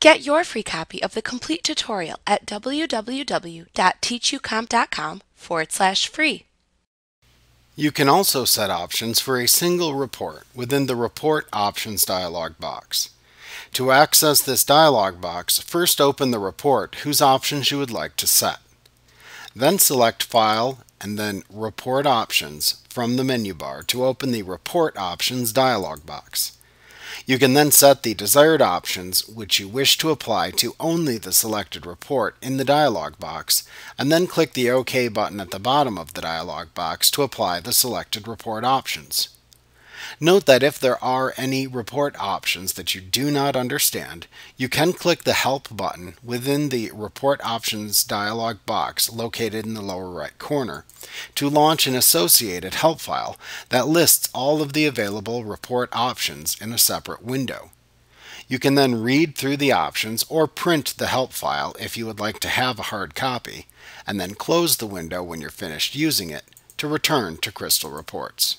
Get your free copy of the complete tutorial at www.teachucomp.com forward slash free. You can also set options for a single report within the Report Options dialog box. To access this dialog box, first open the report whose options you would like to set. Then select File and then Report Options from the menu bar to open the Report Options dialog box. You can then set the desired options which you wish to apply to only the selected report in the dialog box, and then click the OK button at the bottom of the dialog box to apply the selected report options. Note that if there are any report options that you do not understand, you can click the Help button within the Report Options dialog box located in the lower right corner to launch an associated help file that lists all of the available report options in a separate window. You can then read through the options or print the help file if you would like to have a hard copy, and then close the window when you're finished using it to return to Crystal Reports.